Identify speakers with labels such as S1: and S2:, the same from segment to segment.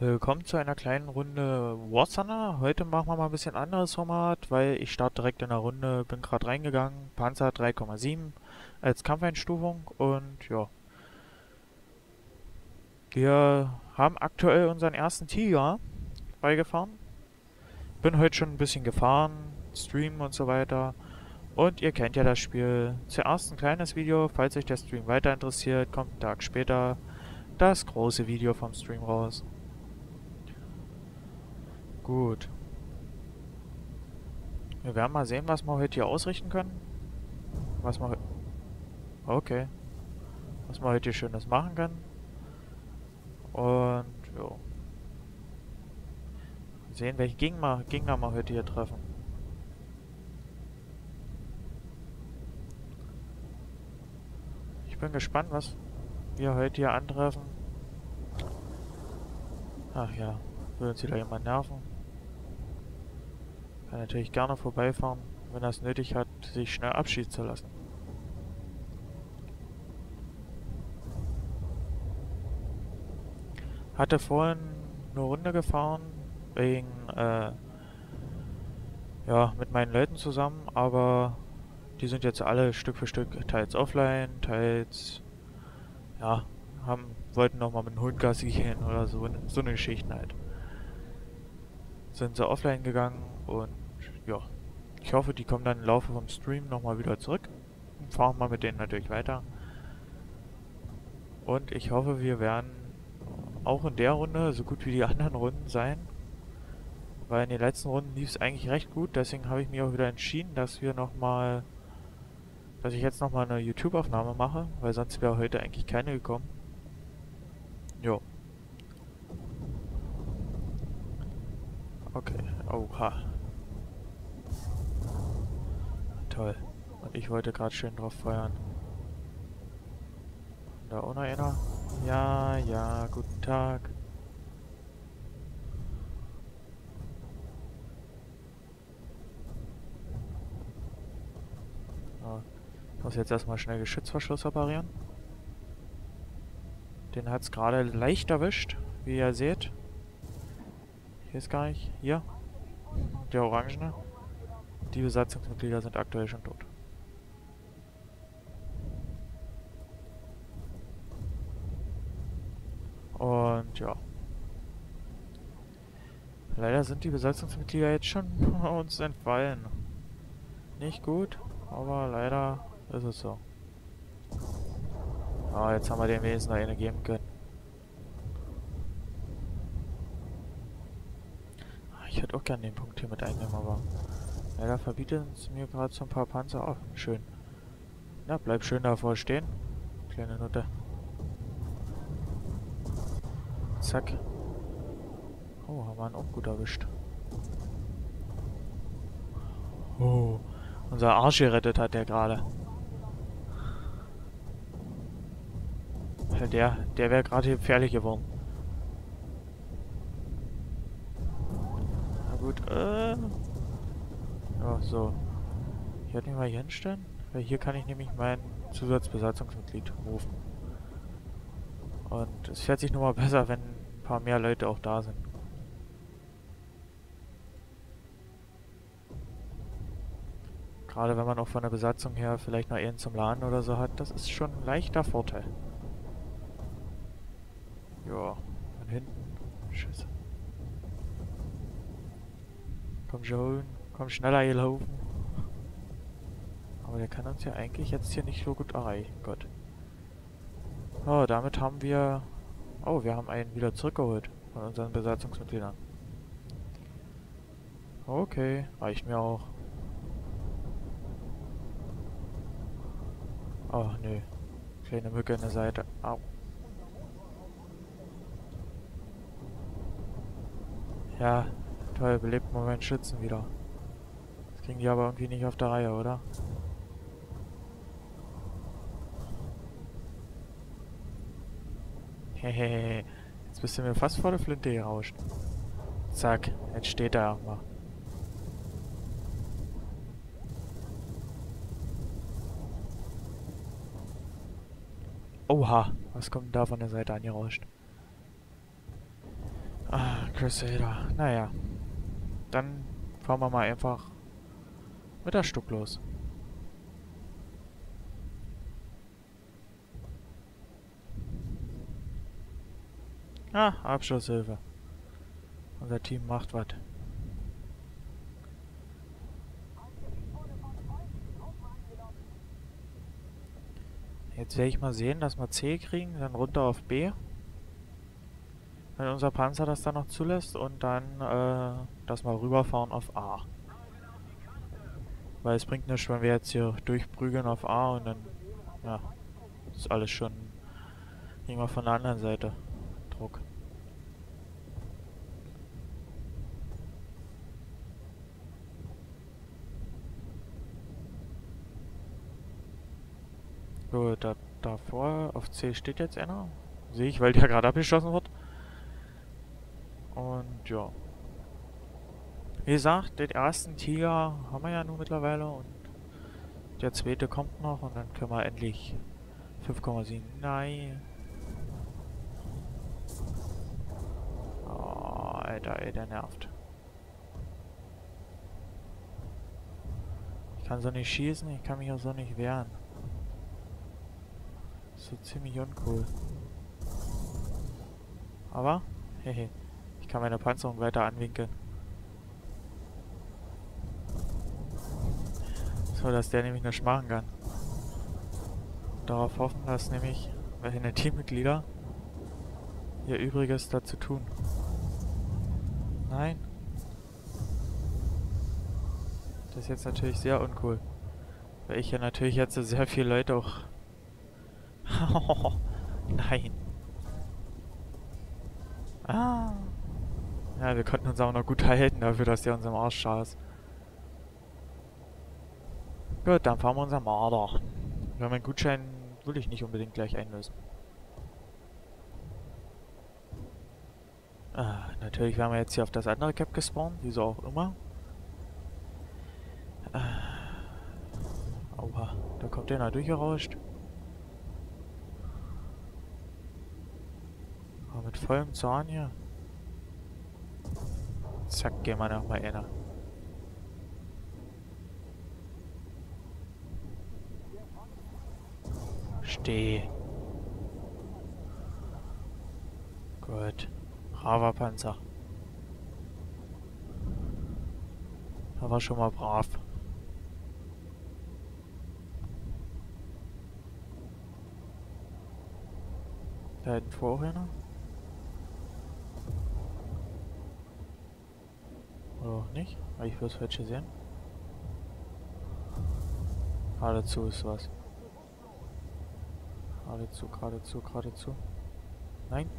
S1: Willkommen zu einer kleinen Runde Warzone. Heute machen wir mal ein bisschen anderes Format, weil ich starte direkt in der Runde, bin gerade reingegangen, Panzer 3,7 als Kampfeinstufung und ja. Wir haben aktuell unseren ersten Tiger beigefahren. Bin heute schon ein bisschen gefahren, Stream und so weiter. Und ihr kennt ja das Spiel. Zuerst ein kleines Video, falls euch der Stream weiter interessiert, kommt einen Tag später das große Video vom Stream raus. Gut. Wir werden mal sehen, was wir heute hier ausrichten können. Was wir... Okay. Was wir heute hier Schönes machen können. Und, jo. Sehen, welche Gegner, Gegner wir heute hier treffen. Ich bin gespannt, was wir heute hier antreffen. Ach ja, will uns wieder jemand nerven. Kann natürlich gerne vorbeifahren, wenn er es nötig hat, sich schnell abschießen zu lassen. Hatte vorhin eine Runde gefahren, wegen, äh, ja, mit meinen Leuten zusammen, aber die sind jetzt alle Stück für Stück teils offline, teils, ja, haben, wollten nochmal mit dem Hund Gassi gehen oder so, so eine Geschichten halt. Sind sie offline gegangen und ja, ich hoffe, die kommen dann im Laufe vom Stream nochmal wieder zurück. Und fahren mal mit denen natürlich weiter. Und ich hoffe, wir werden auch in der Runde so gut wie die anderen Runden sein. Weil in den letzten Runden lief es eigentlich recht gut. Deswegen habe ich mir auch wieder entschieden, dass wir nochmal... Dass ich jetzt nochmal eine YouTube-Aufnahme mache. Weil sonst wäre heute eigentlich keine gekommen. Jo. Okay. Oha. Toll. Und ich wollte gerade schön drauf feuern. Da noch einer? Ja, ja, guten Tag. Ich muss jetzt erstmal schnell Geschützverschluss reparieren. Den hat es gerade leicht erwischt, wie ihr seht. Hier ist gar nicht. Hier. Der Orangene. Die Besatzungsmitglieder sind aktuell schon tot. Und ja. Leider sind die Besatzungsmitglieder jetzt schon uns entfallen. Nicht gut, aber leider ist es so. Ah, jetzt haben wir dem Wesen noch eine geben können. Ah, ich hätte auch gerne den Punkt hier mit einnehmen, aber Leider verbietet es mir gerade so ein paar Panzer. Oh, schön. Na, bleib schön davor stehen. Kleine Nutte. Zack. Oh, haben wir ihn auch gut erwischt. Oh, unser Arsch gerettet hat der gerade. Der, der wäre gerade gefährlich geworden. Na gut, äh... Ja, so. Ich werde mich mal hier hinstellen, weil hier kann ich nämlich mein Zusatzbesatzungsmitglied rufen. Und es fährt sich nur mal besser, wenn ein paar mehr Leute auch da sind. Gerade wenn man auch von der Besatzung her vielleicht noch einen zum Laden oder so hat, das ist schon ein leichter Vorteil. Ja, von hinten. Scheiße. Komm schon. Komm schneller gelaufen. Aber der kann uns ja eigentlich jetzt hier nicht so gut erreichen. Gott. Oh, damit haben wir... Oh, wir haben einen wieder zurückgeholt von unseren Besatzungsmitgliedern. Okay, reicht mir auch. Oh, nö. Kleine Mücke in der Seite. Au. Ja, toll, belebt Moment Schützen wieder. Kriegen die aber irgendwie nicht auf der Reihe, oder? Hehehe. Jetzt bist du mir fast vor der Flinte gerauscht. Zack, jetzt steht er auch mal. Oha, was kommt da von der Seite angerauscht? Ah, Crusader. Naja. Dann fahren wir mal einfach mit der Stuck los. Ah, Abschlusshilfe. Unser Team macht was. Jetzt werde ich mal sehen, dass wir C kriegen, dann runter auf B. Wenn unser Panzer das dann noch zulässt und dann, äh, dass wir rüberfahren auf A. Weil es bringt nichts, wenn wir jetzt hier durchprügeln auf A und dann, ja, ist alles schon immer von der anderen Seite Druck. Gut, da, davor auf C steht jetzt einer. Sehe ich, weil der gerade abgeschossen wird. Ja. Wie gesagt, den ersten Tiger haben wir ja nun mittlerweile und der zweite kommt noch und dann können wir endlich 5,7. Nein. Oh, Alter, ey, der nervt. Ich kann so nicht schießen, ich kann mich auch so nicht wehren so ziemlich uncool. Aber, hehe, ich kann meine Panzerung weiter anwinkeln. So, dass der nämlich nicht machen kann. Darauf hoffen, dass nämlich meine Teammitglieder ihr Übriges dazu tun. Nein. Das ist jetzt natürlich sehr uncool. Weil ich ja natürlich jetzt sehr viele Leute auch Nein. Ah. Ja, wir konnten uns auch noch gut halten dafür, dass der uns im Arsch schaß. Gut, dann fahren wir unser Marder. Ja, meinen Gutschein will ich nicht unbedingt gleich einlösen. Ah, natürlich werden wir jetzt hier auf das andere Cap gespawnt, wieso auch immer. Ah. Oha, da kommt der noch durchgerauscht. Aber mit vollem Zahn hier. Zack, gehen wir nochmal inner. Steh. Gut. Braver Panzer. Da war schon mal brav. Da hinten vorher noch. Oder nicht? Habe ich was falsch gesehen? Geradezu ist was. Geradezu, geradezu, geradezu. Nein.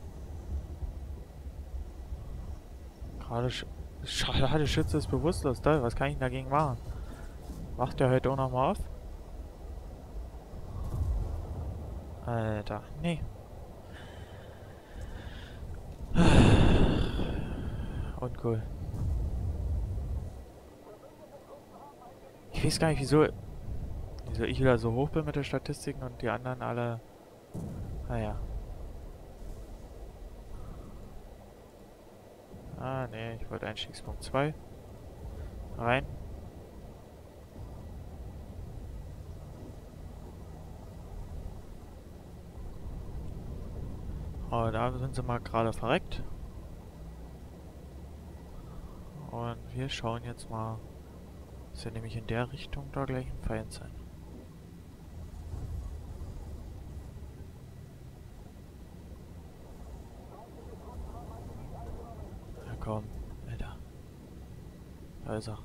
S1: Gerade Sch Schade, Schütze ist bewusstlos. Da, was kann ich dagegen machen? Macht der heute auch nochmal auf? Alter, nee. Uncool. Ich weiß gar nicht, wieso, wieso ich wieder so hoch bin mit den Statistiken und die anderen alle... Naja. Ah, nee, ich wollte Einstiegspunkt 2. Rein. Oh, da sind sie mal gerade verreckt. Und wir schauen jetzt mal ist ja nämlich in der Richtung da gleich ein Feind sein. Ja komm, Alter. Da ist er.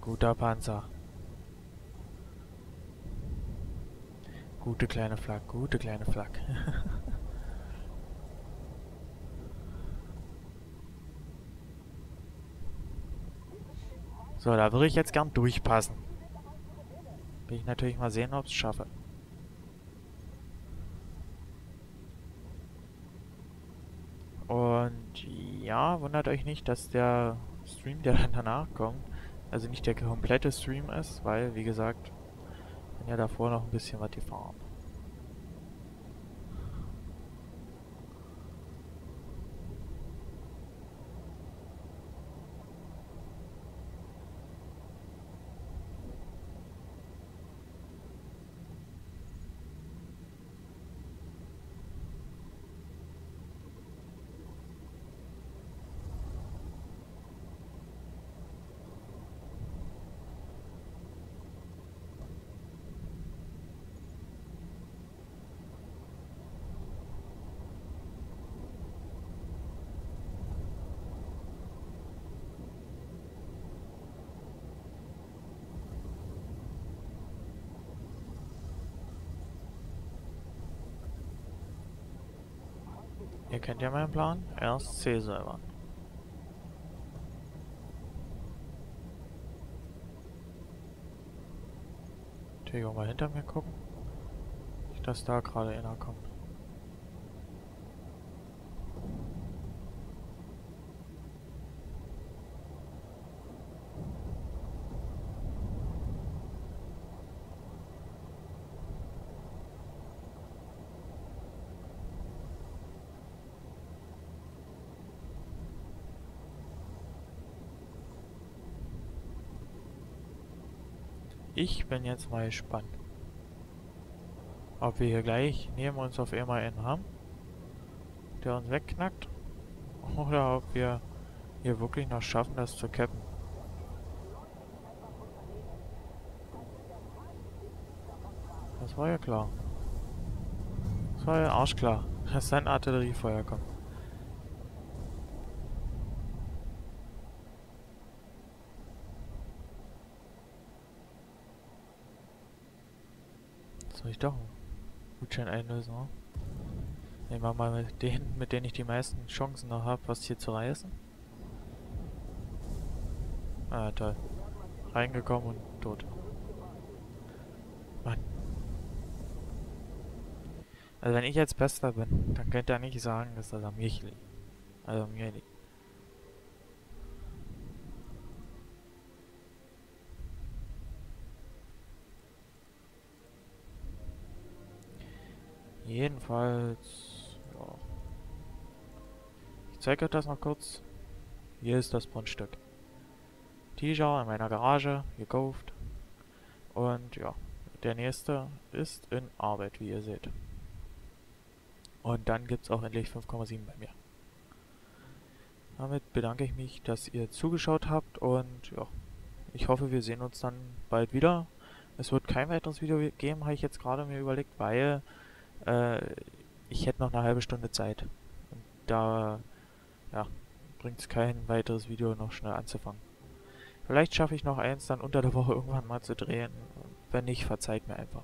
S1: Guter Panzer. Gute kleine Flak, gute kleine Flak. So, da würde ich jetzt gern durchpassen. Will ich natürlich mal sehen, ob ich es schaffe. Und ja, wundert euch nicht, dass der Stream, der dann danach kommt, also nicht der komplette Stream ist, weil, wie gesagt, bin ja davor noch ein bisschen was gefahren. Ihr kennt ja meinen Plan. Erst C-Server. Natürlich auch mal hinter mir gucken. Nicht, dass da gerade einer kommt. Ich bin jetzt mal gespannt. Ob wir hier gleich neben uns auf einmal einen haben, der uns wegknackt. Oder ob wir hier wirklich noch schaffen, das zu cappen. Das war ja klar. Das war ja arschklar, dass sein Artilleriefeuer kommt. Soll ich doch einen Gutschein einlösen, oder? Nehmen wir mal mit denen, mit denen ich die meisten Chancen noch habe, was hier zu reißen. Ah, toll. Reingekommen und tot. Mann. Also wenn ich jetzt Bester bin, dann könnt ihr nicht sagen, dass das an mir liegt. Also an mir liegt. Jedenfalls, ja. Ich zeige euch das noch kurz. Hier ist das Grundstück. T-Shirt in meiner Garage, gekauft. Und ja, der nächste ist in Arbeit, wie ihr seht. Und dann gibt es auch endlich 5,7 bei mir. Damit bedanke ich mich, dass ihr zugeschaut habt und ja, ich hoffe, wir sehen uns dann bald wieder. Es wird kein weiteres Video geben, habe ich jetzt gerade mir überlegt, weil äh, ich hätte noch eine halbe Stunde Zeit. Und da ja, bringt es kein weiteres Video noch schnell anzufangen. Vielleicht schaffe ich noch eins dann unter der Woche irgendwann mal zu drehen. Wenn nicht, verzeiht mir einfach.